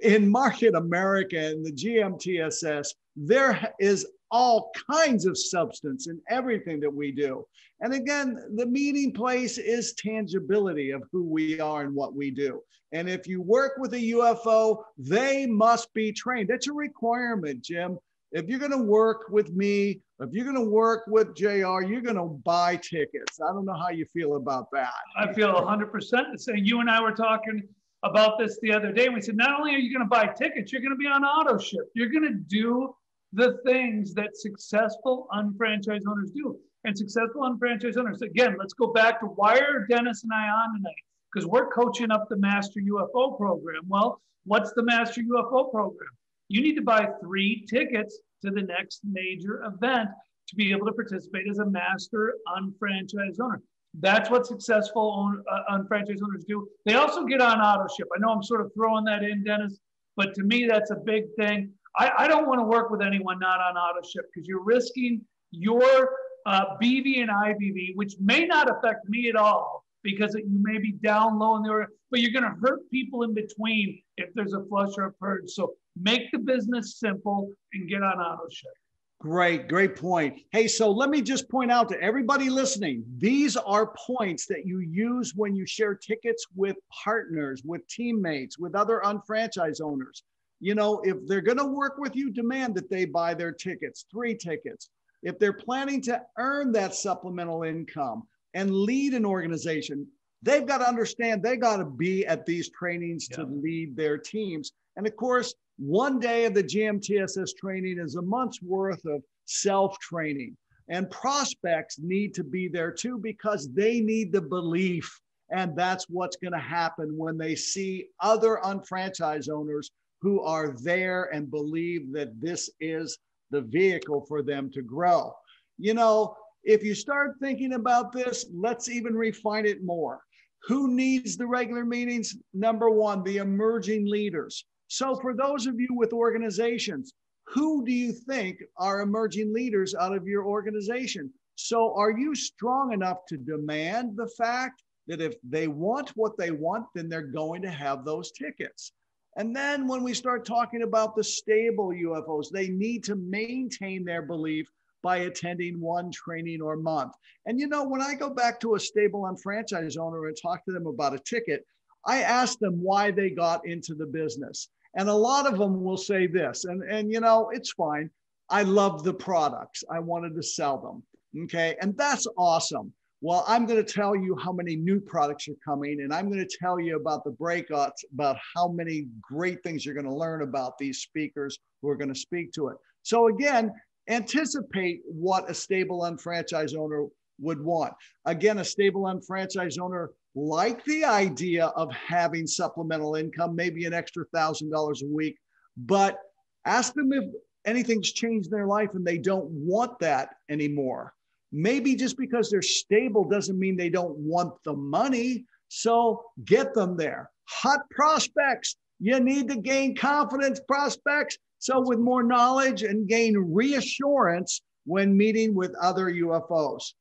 In Market America and the GMTSS, there is all kinds of substance in everything that we do. And again, the meeting place is tangibility of who we are and what we do. And if you work with a UFO, they must be trained. That's a requirement, Jim. If you're going to work with me, if you're going to work with JR, you're going to buy tickets. I don't know how you feel about that. I feel 100% So you and I were talking about this the other day. We said, not only are you going to buy tickets, you're going to be on auto ship. You're going to do the things that successful unfranchised owners do. And successful unfranchised owners, again, let's go back to why are Dennis and I on tonight? Because we're coaching up the Master UFO program. Well, what's the Master UFO program? You need to buy three tickets to the next major event to be able to participate as a master unfranchised owner. That's what successful own, uh, unfranchised owners do. They also get on auto ship. I know I'm sort of throwing that in, Dennis, but to me, that's a big thing. I, I don't want to work with anyone not on auto ship because you're risking your uh, BV and IBV, which may not affect me at all because you may be down low in the order, but you're going to hurt people in between if there's a flush or a purge. So make the business simple and get on auto ship. Great, great point. Hey, so let me just point out to everybody listening these are points that you use when you share tickets with partners, with teammates, with other unfranchised owners you know, if they're going to work with you, demand that they buy their tickets, three tickets. If they're planning to earn that supplemental income and lead an organization, they've got to understand they got to be at these trainings yeah. to lead their teams. And of course, one day of the GMTSS training is a month's worth of self training. And prospects need to be there too because they need the belief. And that's what's going to happen when they see other unfranchised owners who are there and believe that this is the vehicle for them to grow. You know, if you start thinking about this, let's even refine it more. Who needs the regular meetings? Number one, the emerging leaders. So, for those of you with organizations, who do you think are emerging leaders out of your organization? So, are you strong enough to demand the fact that if they want what they want, then they're going to have those tickets? And then when we start talking about the stable UFOs, they need to maintain their belief by attending one training or month. And you know, when I go back to a stable unfranchised owner and talk to them about a ticket, I ask them why they got into the business. And a lot of them will say this, and, and you know, it's fine. I love the products. I wanted to sell them. Okay. And that's awesome. Well, I'm going to tell you how many new products are coming, and I'm going to tell you about the breakouts, about how many great things you're going to learn about these speakers who are going to speak to it. So, again, anticipate what a stable unfranchised owner would want. Again, a stable unfranchised owner like the idea of having supplemental income, maybe an extra thousand dollars a week, but ask them if anything's changed in their life and they don't want that anymore. Maybe just because they're stable doesn't mean they don't want the money. So get them there. Hot prospects. You need to gain confidence, prospects. So, with more knowledge and gain reassurance when meeting with other UFOs.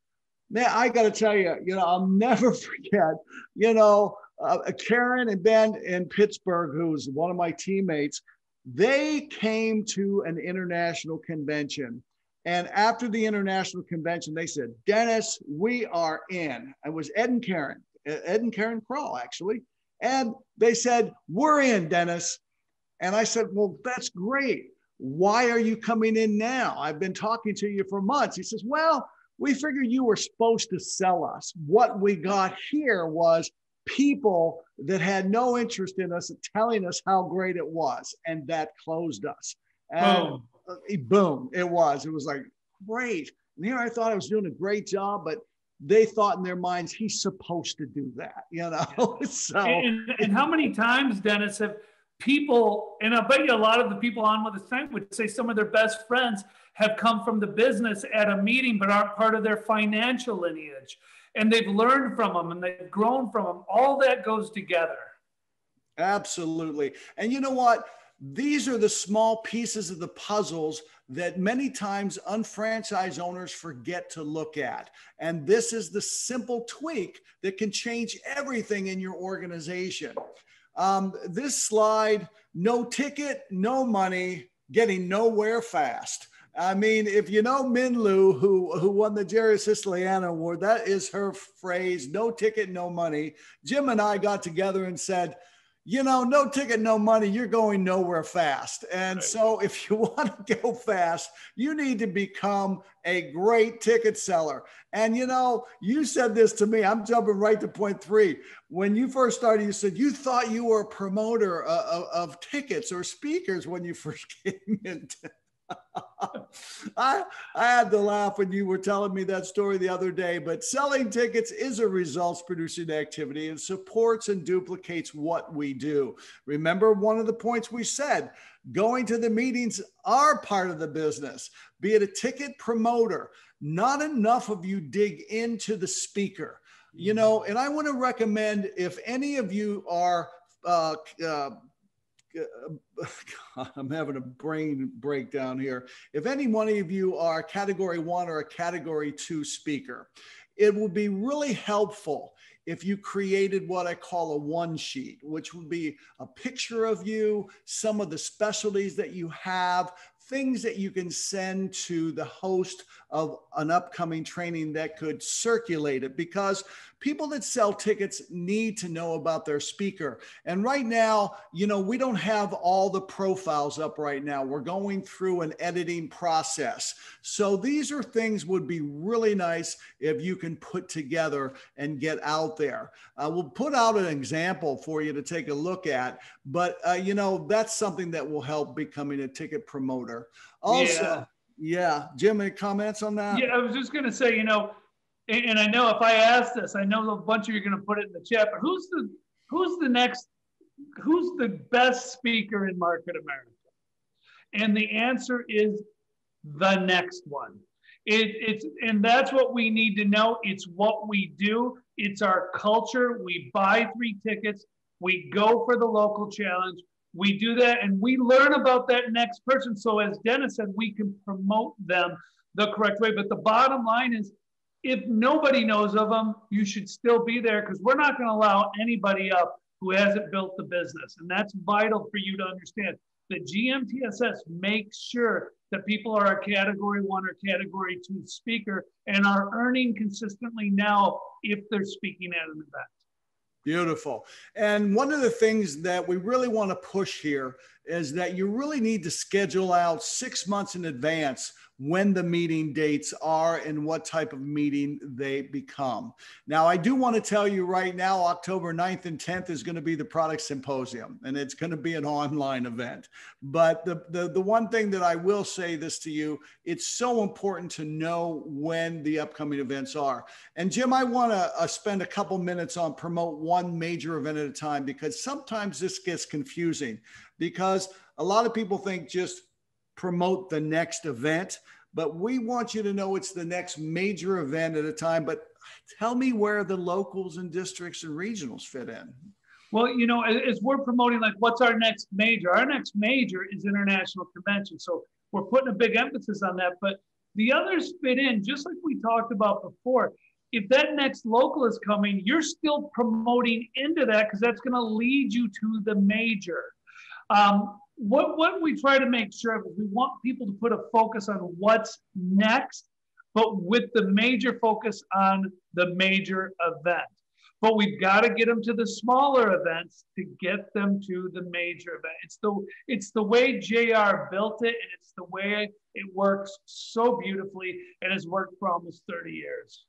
Man, I got to tell you, you know, I'll never forget, you know, uh, Karen and Ben in Pittsburgh, who's one of my teammates, they came to an international convention and after the international convention, they said, Dennis, we are in. It was Ed and Karen. Ed and Karen Kroll, actually. And they said, We're in, Dennis. And I said, Well, that's great. Why are you coming in now? I've been talking to you for months. He says, Well, we figured you were supposed to sell us. What we got here was people that had no interest in us telling us how great it was. And that closed us. And boom. Uh, boom, it was. It was like, great. And here I thought I was doing a great job, but they thought in their minds he's supposed to do that, you know. so and, and, how many times, Dennis, have people, and I bet you a lot of the people on with us tonight would say some of their best friends have come from the business at a meeting but aren't part of their financial lineage. And they've learned from them and they've grown from them. All that goes together. Absolutely. And you know what? These are the small pieces of the puzzles that many times unfranchised owners forget to look at. And this is the simple tweak that can change everything in your organization. Um, this slide no ticket, no money, getting nowhere fast. I mean, if you know Min Lu, who, who won the Jerry Siciliano Award, that is her phrase no ticket, no money. Jim and I got together and said, you know, no ticket, no money, you're going nowhere fast. And right. so, if you want to go fast, you need to become a great ticket seller. And, you know, you said this to me. I'm jumping right to point three. When you first started, you said you thought you were a promoter of, of, of tickets or speakers when you first came into I, I had to laugh when you were telling me that story the other day, but selling tickets is a results producing activity and supports and duplicates what we do. Remember one of the points we said going to the meetings are part of the business, be it a ticket promoter. Not enough of you dig into the speaker, you know, and I want to recommend if any of you are uh, uh, Uh, God, I'm having a brain breakdown here. If any one of you are a category one or a category two speaker, it would be really helpful if you created what I call a one sheet, which would be a picture of you, some of the specialties that you have, things that you can send to the host of an upcoming training that could circulate it because people that sell tickets need to know about their speaker. And right now, you know, we don't have all the profiles up right now. We're going through an editing process. So these are things would be really nice if you can put together and get out there. Uh, we'll put out an example for you to take a look at, but uh, you know, that's something that will help becoming a ticket promoter. Also, yeah. Yeah, Jim, any comments on that? Yeah, I was just going to say, you know, and, I know if I ask this, I know a bunch of you are going to put it in the chat, but who's the who's the next, who's the best speaker in Market America? And the answer is the next one. It, it's and that's what we need to know. It's what we do. It's our culture. We buy three tickets. We go for the local challenge we do that and we learn about that next person. So, as Dennis said, we can promote them the correct way. But the bottom line is if nobody knows of them, you should still be there because we're not going to allow anybody up who hasn't built the business. And that's vital for you to understand that GMTSS makes sure that people are a category one or category two speaker and are earning consistently now if they're speaking at an event. Beautiful. And one of the things that we really want to push here is that you really need to schedule out six months in advance when the meeting dates are and what type of meeting they become. Now, I do want to tell you right now, October 9th and 10th is going to be the product symposium, and it's going to be an online event. But the, the, the one thing that I will say this to you, it's so important to know when the upcoming events are. And Jim, I want to uh, spend a couple minutes on promote one major event at a time because sometimes this gets confusing because a lot of people think just promote the next event, but we want you to know it's the next major event at a time. But tell me where the locals and districts and regionals fit in. Well, you know, as we're promoting, like, what's our next major? Our next major is international convention. So we're putting a big emphasis on that. But the others fit in, just like we talked about before. If that next local is coming, you're still promoting into that because that's going to lead you to the major. Um, what, what we try to make sure of is we want people to put a focus on what's next, but with the major focus on the major event. but we've got to get them to the smaller events to get them to the major event. It's the it's the way JR built it, and it's the way it works so beautifully, and has worked for almost 30 years.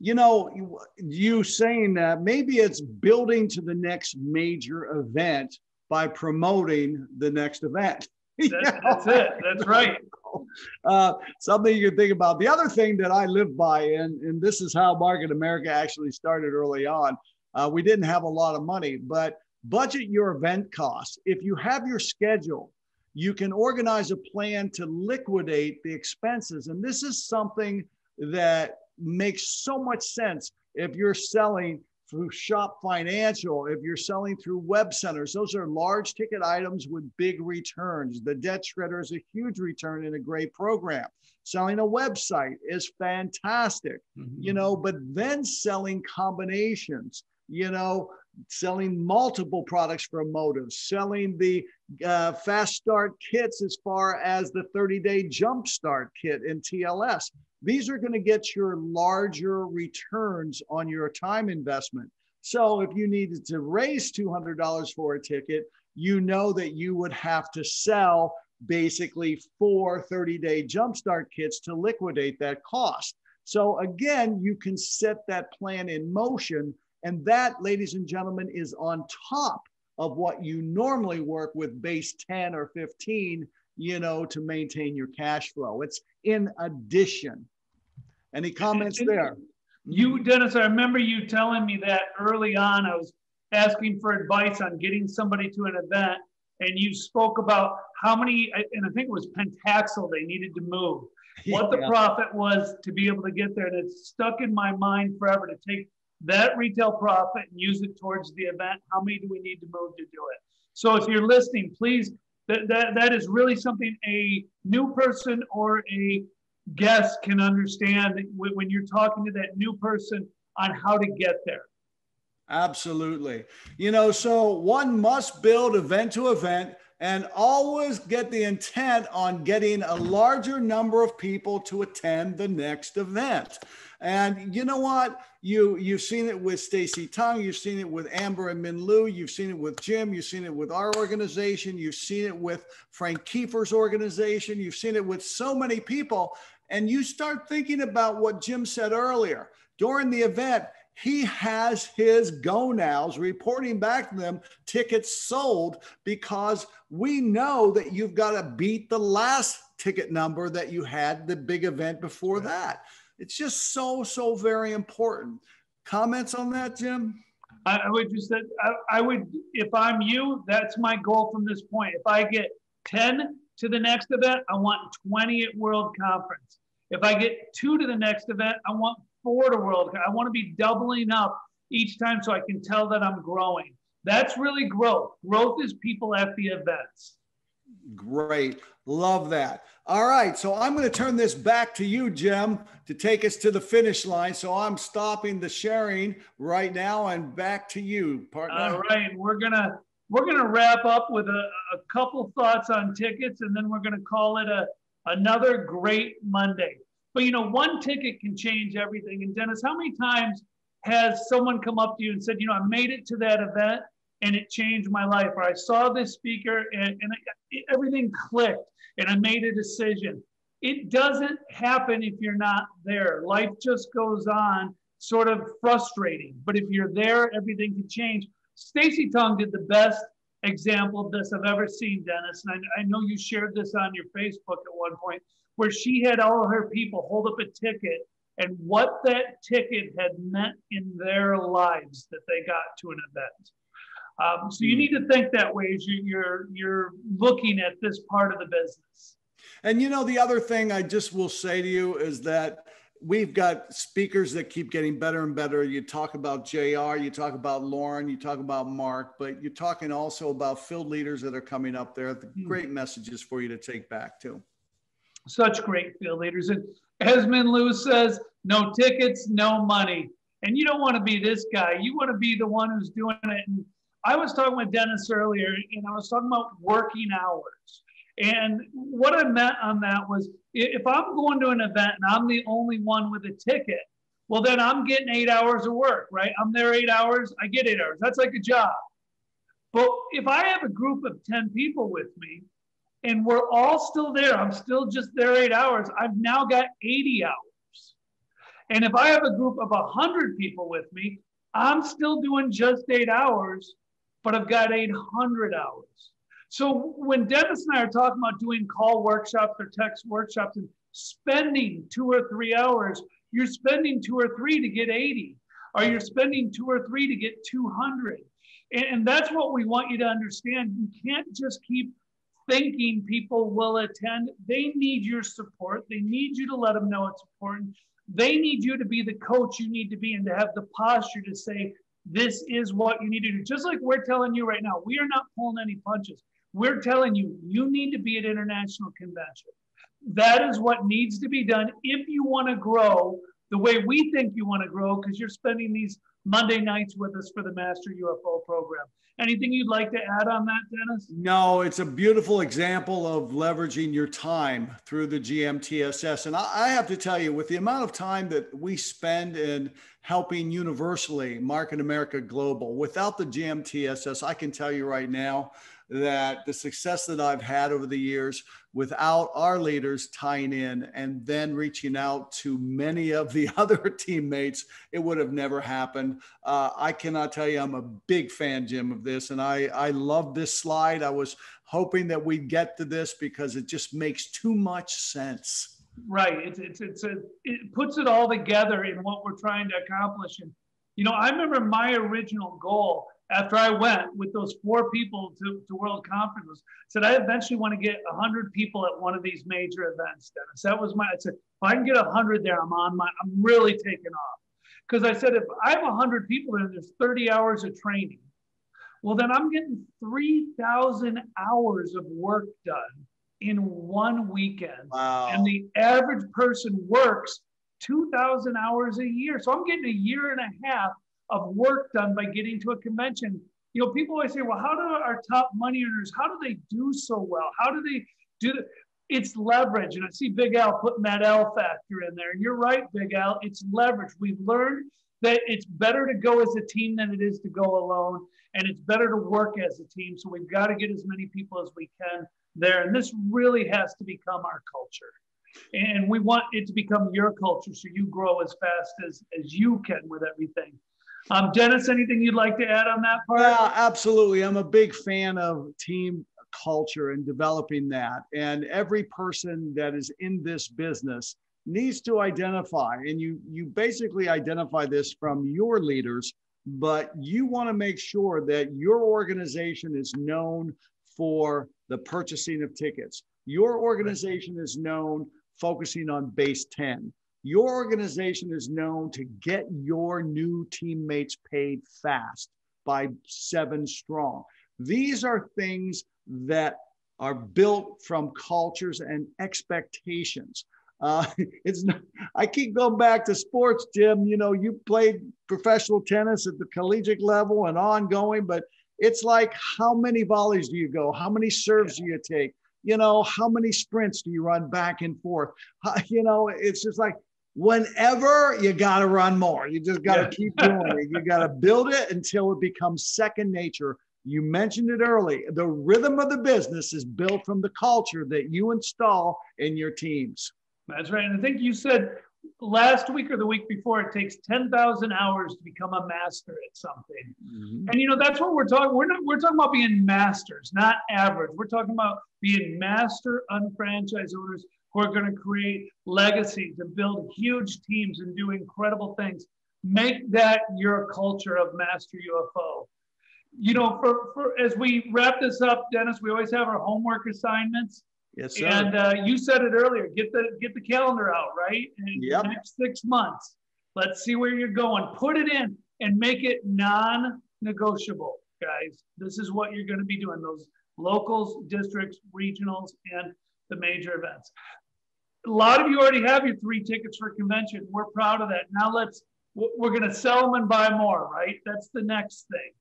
You know, you, you saying that maybe it's building to the next major event by promoting the next event. That, that's it. That's right. Uh, something you can think about. The other thing that I live by, and, and this is how Market America actually started early on. Uh, we didn't have a lot of money, but budget your event costs. If you have your schedule, you can organize a plan to liquidate the expenses. And this is something that makes so much sense if you're selling through Shop Financial, if you're selling through web centers, those are large ticket items with big returns. The debt shredder is a huge return in a great program. Selling a website is fantastic, mm-hmm. you know, but then selling combinations, you know, selling multiple products for motives, selling the uh, fast start kits as far as the 30 day jump start kit in TLS. These are going to get your larger returns on your time investment. So if you needed to raise $200 for a ticket, you know that you would have to sell basically four 30 day jumpstart kits to liquidate that cost. So again, you can set that plan in motion. And that, ladies and gentlemen, is on top of what you normally work with base 10 or 15, you know, to maintain your cash flow. It's in addition. Any comments there? You, mm-hmm. Dennis, I remember you telling me that early on. I was asking for advice on getting somebody to an event, and you spoke about how many, and I think it was Pentaxle they needed to move, what the yeah. profit was to be able to get there. And it's stuck in my mind forever to take that retail profit and use it towards the event. How many do we need to move to do it? So if you're listening, please, that, that, that is really something a new person or a guests can understand when you're talking to that new person on how to get there. Absolutely. You know, so one must build event to event and always get the intent on getting a larger number of people to attend the next event. And you know what? You you've seen it with Stacy Tung, you've seen it with Amber and Min Lu, you've seen it with Jim, you've seen it with our organization, you've seen it with Frank Kiefer's organization, you've seen it with so many people and you start thinking about what Jim said earlier during the event. He has his go nows reporting back to them tickets sold because we know that you've got to beat the last ticket number that you had the big event before that. It's just so, so very important. Comments on that, Jim? I would just say, I, I would, if I'm you, that's my goal from this point. If I get 10 to the next event, I want 20 at World Conference. If I get two to the next event, I want four to World Cup. I want to be doubling up each time so I can tell that I'm growing. That's really growth. Growth is people at the events. Great. Love that. All right. So I'm going to turn this back to you, Jim, to take us to the finish line. So I'm stopping the sharing right now and back to you, partner. All right. We're going to we're going to wrap up with a, a couple thoughts on tickets and then we're going to call it a another great Monday. But you know, one ticket can change everything. And Dennis, how many times has someone come up to you and said, you know, I made it to that event and it changed my life, or I saw this speaker and, and everything clicked and I made a decision. It doesn't happen if you're not there. Life just goes on, sort of frustrating. But if you're there, everything can change. Stacy Tung did the best example of this I've ever seen, Dennis. And I, I know you shared this on your Facebook at one point, where she had all her people hold up a ticket and what that ticket had meant in their lives that they got to an event. Um, so you hmm. need to think that way as you, you're you're looking at this part of the business. And you know the other thing I just will say to you is that we've got speakers that keep getting better and better. You talk about JR, you talk about Loren, you talk about Mark, but you're talking also about field leaders that are coming up there. The hmm. great messages for you to take back too. Such great field leaders. And as Min Lu says, no tickets, no money. And you don't want to be this guy. You want to be the one who's doing it. And I was talking with Dennis earlier, and I was talking about working hours. And what I meant on that was if I'm going to an event and I'm the only one with a ticket, Well, then I'm getting eight hours of work, right? I'm there eight hours, I get eight hours. That's like a job. But if I have a group of 10 people with me and we're all still there, I'm still just there eight hours, I've now got 80 hours. And if I have a group of 100 people with me, I'm still doing just eight hours, but I've got 800 hours. So when Dennis and I are talking about doing call workshops or text workshops and spending two or three hours, you're spending two or three to get 80, or you're spending two or three to get 200. And, and that's what we want you to understand. You can't just keep thinking people will attend. They need your support. They need you to let them know it's important. They need you to be the coach you need to be and to have the posture to say, this is what you need to do. Just like we're telling you right now, we are not pulling any punches. We're telling you, you need to be at international convention. That is what needs to be done if you want to grow the way we think you want to grow, because you're spending these Monday nights with us for the Master UFO program. Anything you'd like to add on that, Dennis? No, it's a beautiful example of leveraging your time through the GMTSS. And I, have to tell you, with the amount of time that we spend in helping universally Market America Global, without the GMTSS, I can tell you right now, that the success that I've had over the years without our leaders tying in and then reaching out to many of the other teammates, it would have never happened. Uh, I cannot tell you, I'm a big fan, Jim, of this. And I, I love this slide. I was hoping that we'd get to this because it just makes too much sense. Right. It's, it's, it's a, it puts it all together in what we're trying to accomplish. And, you know, I remember my original goal after I went with those four people to, to World Conference, said I eventually want to get 100 people at one of these major events, Dennis. That was my, I said, if I can get 100 there, I'm on my, I'm really taking off. Because I said, if I have 100 people there, there's 30 hours of training. Well, then I'm getting 3,000 hours of work done in one weekend. Wow. And the average person works 2,000 hours a year. So I'm getting a year and a half of work done by getting to a convention. You know, people always say, well, how do our top money earners, how do they do so well? How do they do that? It's leverage. And I see Big Al putting that L factor in there. And you're right, Big Al, it's leverage. We've learned that it's better to go as a team than it is to go alone. And it's better to work as a team. So we've got to get as many people as we can there. And this really has to become our culture. And we want it to become your culture so you grow as fast as, as you can with everything. Um, Dennis, anything you'd like to add on that part? Yeah, absolutely. I'm a big fan of team culture and developing that. And every person that is in this business needs to identify, and you you basically identify this from your leaders, but you want to make sure that your organization is known for the purchasing of tickets. Your organization is known focusing on base 10 your organization is known to get your new teammates paid fast by seven strong. These are things that are built from cultures and expectations. Uh, it's not, I keep going back to sports, Jim. You know, you played professional tennis at the collegiate level and ongoing, but it's like how many volleys do you go? How many serves do you take? You know, how many sprints do you run back and forth? How, you know, it's just like whenever you got to run more. You just got to yeah. keep doing it. You got to build it until it becomes second nature. You mentioned it early. The rhythm of the business is built from the culture that you install in your teams. That's right. And I think you said last week or the week before, it takes 10,000 hours to become a master at something. Mm-hmm. And you know, that's what we're talking. We're not, we're talking about being masters, not average. We're talking about being master unfranchised owners who are going to create legacies and build huge teams and do incredible things. Make that your culture of Master UFO. You know, for, for as we wrap this up, Dennis, we always have our homework assignments. Yes, sir. And uh, you said it earlier. Get the get the calendar out, right? Yep. the next six months. Let's see where you're going. Put it in and make it non-negotiable, guys. This is what you're going to be doing. Those locals, districts, regionals, and the major events a lot of you already have your three tickets for convention. We're proud of that. Now let's, we're going to sell them and buy more, right? That's the next thing.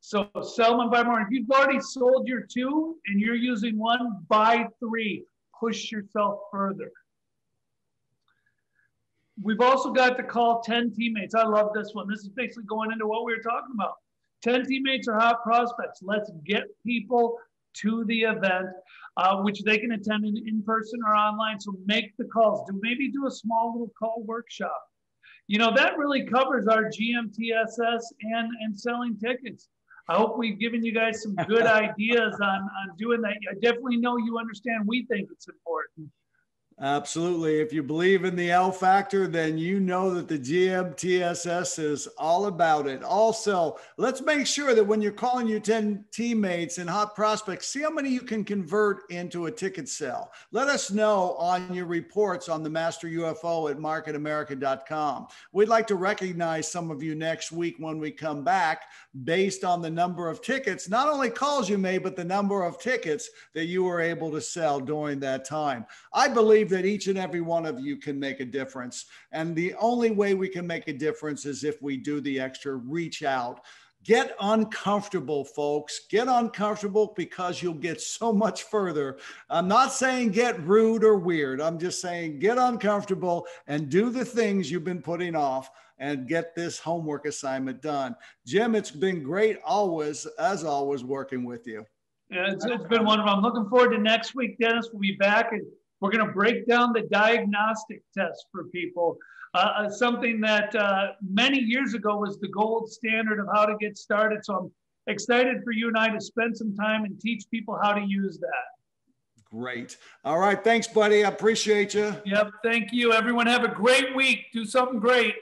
So sell them and buy more. If you've already sold your two and you're using one, buy three. Push yourself further. We've also got to call 10 teammates. I love this one. This is basically going into what we were talking about. 10 teammates are hot prospects. Let's get people to the event, uh, which they can attend in, in person or online. So make the calls. Do maybe do a small little call workshop. You know, that really covers our GMTSS and, and selling tickets. I hope we've given you guys some good ideas on, on doing that. I definitely know you understand we think it's important. Absolutely. If you believe in the L factor, then you know that the GMTSS is all about it. Also, let's make sure that when you're calling your 10 teammates and hot prospects, see how many you can convert into a ticket sale. Let us know on your reports on the Master UFO at marketamerica.com. We'd like to recognize some of you next week when we come back based on the number of tickets, not only calls you made, but the number of tickets that you were able to sell during that time. I believe believe that each and every one of you can make a difference. And the only way we can make a difference is if we do the extra reach out. Get uncomfortable, folks. Get uncomfortable because you'll get so much further. I'm not saying get rude or weird. I'm just saying get uncomfortable and do the things you've been putting off and get this homework assignment done. Jim, it's been great always, as always, working with you. Yeah, it's, it's been wonderful. I'm looking forward to next week, Dennis. We'll be back and we're going to break down the diagnostic test for people. Uh, uh, something that uh, many years ago was the gold standard of how to get started. So I'm excited for you and I to spend some time and teach people how to use that. Great. All right. Thanks, buddy. I appreciate you. Yep. Thank you. Everyone have a great week. Do something great.